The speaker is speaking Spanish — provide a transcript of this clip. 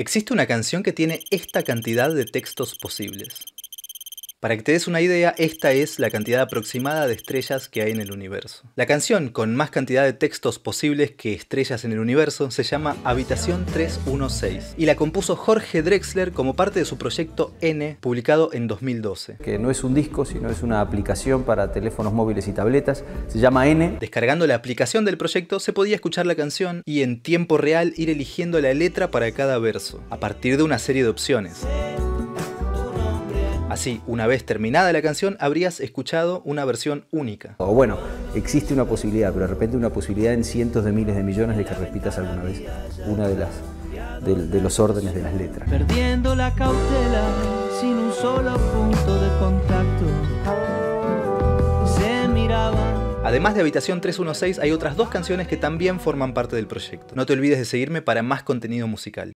Existe una canción que tiene esta cantidad de textos posibles. Para que te des una idea, esta es la cantidad aproximada de estrellas que hay en el universo. La canción con más cantidad de textos posibles que estrellas en el universo se llama Habitación 316 y la compuso Jorge Drexler como parte de su proyecto N, publicado en 2012. Que no es un disco, sino es una aplicación para teléfonos móviles y tabletas. Se llama N. Descargando la aplicación del proyecto se podía escuchar la canción y en tiempo real ir eligiendo la letra para cada verso, a partir de una serie de opciones. Así, una vez terminada la canción, habrías escuchado una versión única. O bueno, existe una posibilidad, pero de repente una posibilidad en cientos de miles de millones de que repitas alguna vez una de las de, los órdenes de las letras. Perdiendo la cautela sin un solo punto de contacto. Se miraba. Además de Habitación 316 hay otras dos canciones que también forman parte del proyecto. No te olvides de seguirme para más contenido musical.